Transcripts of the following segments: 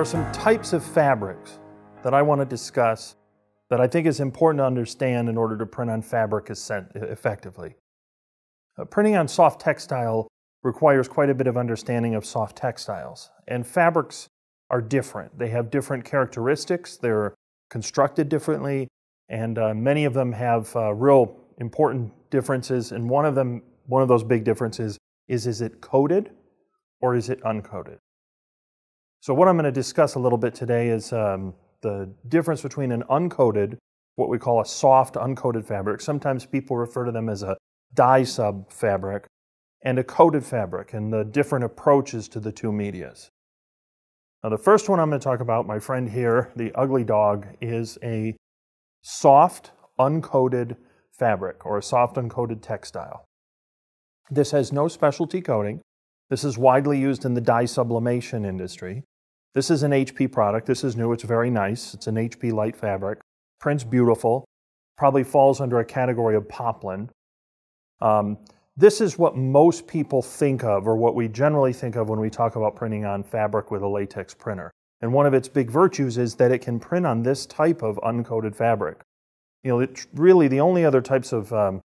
are some types of fabrics that I want to discuss that I think is important to understand in order to print on fabric effectively. Uh, printing on soft textile requires quite a bit of understanding of soft textiles, and fabrics are different. They have different characteristics, they're constructed differently, and uh, many of them have uh, real important differences, and one of them, one of those big differences is is it coated or is it uncoated? So what I'm going to discuss a little bit today is um, the difference between an uncoated, what we call a soft uncoated fabric. Sometimes people refer to them as a dye sub fabric, and a coated fabric, and the different approaches to the two medias. Now, the first one I'm going to talk about, my friend here, the ugly dog, is a soft uncoated fabric or a soft uncoated textile. This has no specialty coating. This is widely used in the dye sublimation industry. This is an HP product. This is new. It's very nice. It's an HP light fabric. Prints beautiful. Probably falls under a category of poplin. Um, this is what most people think of, or what we generally think of when we talk about printing on fabric with a latex printer. And one of its big virtues is that it can print on this type of uncoated fabric. You know, it's really the only other types of um,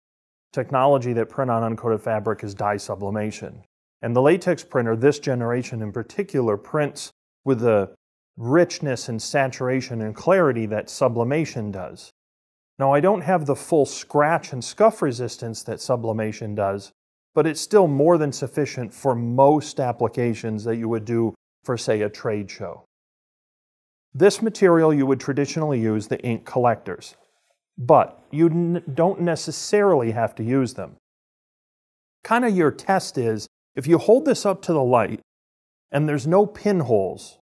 technology that print on uncoated fabric is dye sublimation. And the latex printer, this generation in particular, prints with the richness and saturation and clarity that sublimation does. Now, I don't have the full scratch and scuff resistance that sublimation does, but it's still more than sufficient for most applications that you would do for, say, a trade show. This material you would traditionally use the ink collectors, but you don't necessarily have to use them. Kind of your test is if you hold this up to the light and there's no pinholes,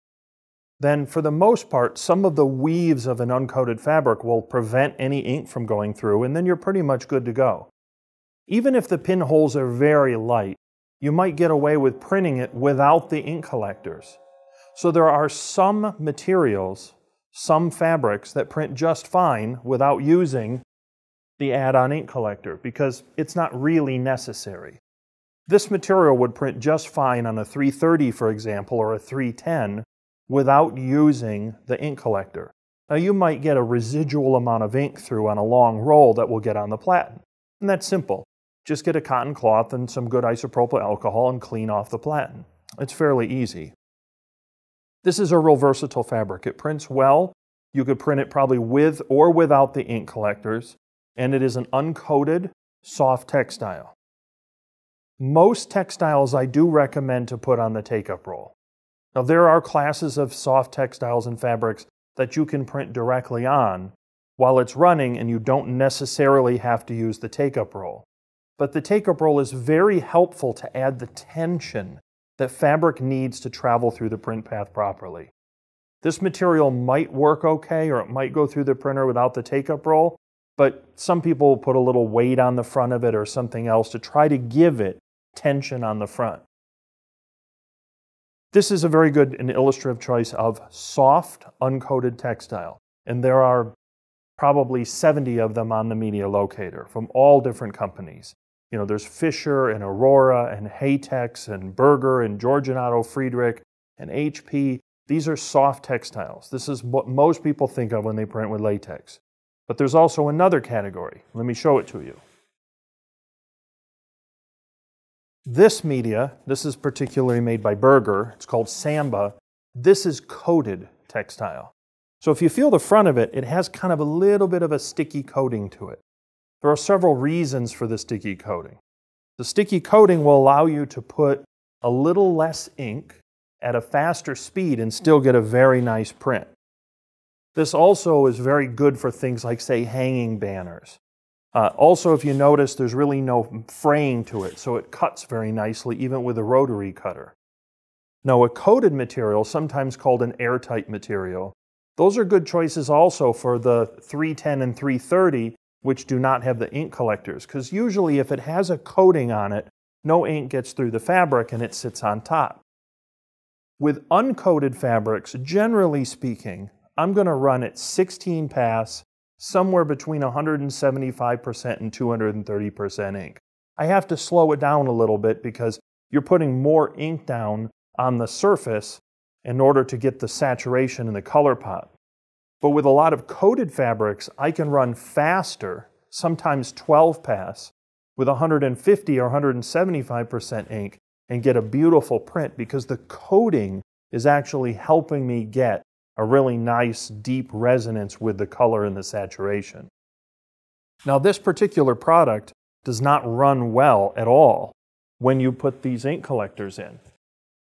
then for the most part, some of the weaves of an uncoated fabric will prevent any ink from going through, and then you're pretty much good to go. Even if the pinholes are very light, you might get away with printing it without the ink collectors. So there are some materials, some fabrics that print just fine without using the add-on ink collector because it's not really necessary. This material would print just fine on a 330, for example, or a 310 without using the ink collector. Now you might get a residual amount of ink through on a long roll that will get on the platen. And that's simple. Just get a cotton cloth and some good isopropyl alcohol and clean off the platen. It's fairly easy. This is a real versatile fabric. It prints well. You could print it probably with or without the ink collectors. And it is an uncoated, soft textile. Most textiles I do recommend to put on the take-up roll. Now, there are classes of soft textiles and fabrics that you can print directly on while it's running, and you don't necessarily have to use the take-up roll. But the take-up roll is very helpful to add the tension that fabric needs to travel through the print path properly. This material might work okay, or it might go through the printer without the take-up roll, but some people put a little weight on the front of it or something else to try to give it tension on the front. This is a very good and illustrative choice of soft, uncoated textile. And there are probably 70 of them on the media locator from all different companies. You know, there's Fisher and Aurora and Heytex and Berger and Georgian Otto Friedrich and HP. These are soft textiles. This is what most people think of when they print with latex. But there's also another category. Let me show it to you. This media, this is particularly made by Berger, it's called Samba. This is coated textile. So if you feel the front of it, it has kind of a little bit of a sticky coating to it. There are several reasons for the sticky coating. The sticky coating will allow you to put a little less ink at a faster speed and still get a very nice print. This also is very good for things like, say, hanging banners. Uh, also, if you notice, there's really no fraying to it, so it cuts very nicely even with a rotary cutter. Now, a coated material, sometimes called an airtight material, those are good choices also for the 310 and 330, which do not have the ink collectors, because usually if it has a coating on it, no ink gets through the fabric and it sits on top. With uncoated fabrics, generally speaking, I'm going to run at 16 pass somewhere between 175% and 230% ink. I have to slow it down a little bit because you're putting more ink down on the surface in order to get the saturation in the color pot. But with a lot of coated fabrics, I can run faster, sometimes 12 pass, with 150 or 175% ink and get a beautiful print because the coating is actually helping me get a really nice deep resonance with the color and the saturation. Now this particular product does not run well at all when you put these ink collectors in.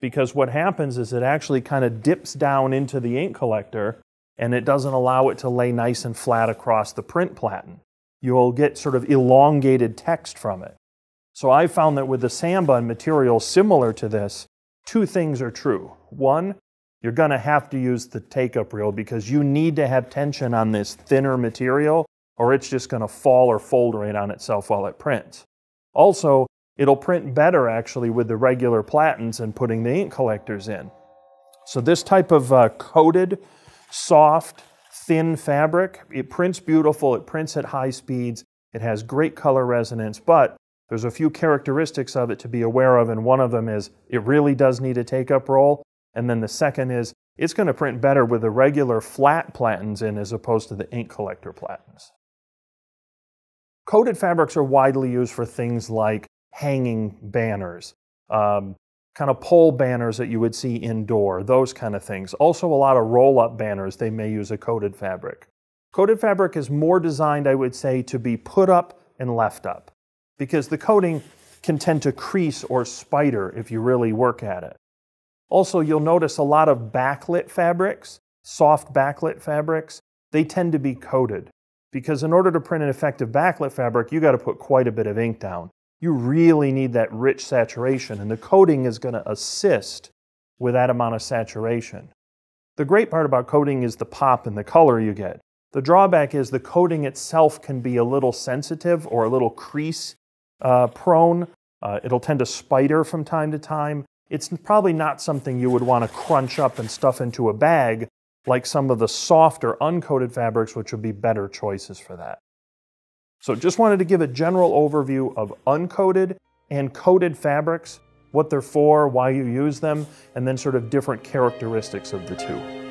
Because what happens is it actually kind of dips down into the ink collector and it doesn't allow it to lay nice and flat across the print platen. You'll get sort of elongated text from it. So I found that with the Samba material similar to this, two things are true. One, you're going to have to use the take-up reel because you need to have tension on this thinner material or it's just going to fall or fold right on itself while it prints. Also, it'll print better actually with the regular platens and putting the ink collectors in. So this type of uh, coated, soft, thin fabric, it prints beautiful, it prints at high speeds, it has great color resonance, but there's a few characteristics of it to be aware of, and one of them is it really does need a take-up roll, and then the second is it's going to print better with the regular flat platens in as opposed to the ink collector platens. Coated fabrics are widely used for things like hanging banners, um, kind of pole banners that you would see indoor, those kind of things. Also, a lot of roll up banners, they may use a coated fabric. Coated fabric is more designed, I would say, to be put up and left up because the coating can tend to crease or spider if you really work at it. Also, you'll notice a lot of backlit fabrics, soft backlit fabrics, they tend to be coated because in order to print an effective backlit fabric, you got to put quite a bit of ink down. You really need that rich saturation, and the coating is going to assist with that amount of saturation. The great part about coating is the pop and the color you get. The drawback is the coating itself can be a little sensitive or a little crease uh, prone. Uh, it'll tend to spider from time to time. It's probably not something you would want to crunch up and stuff into a bag like some of the softer uncoated fabrics, which would be better choices for that. So just wanted to give a general overview of uncoated and coated fabrics, what they're for, why you use them, and then sort of different characteristics of the two.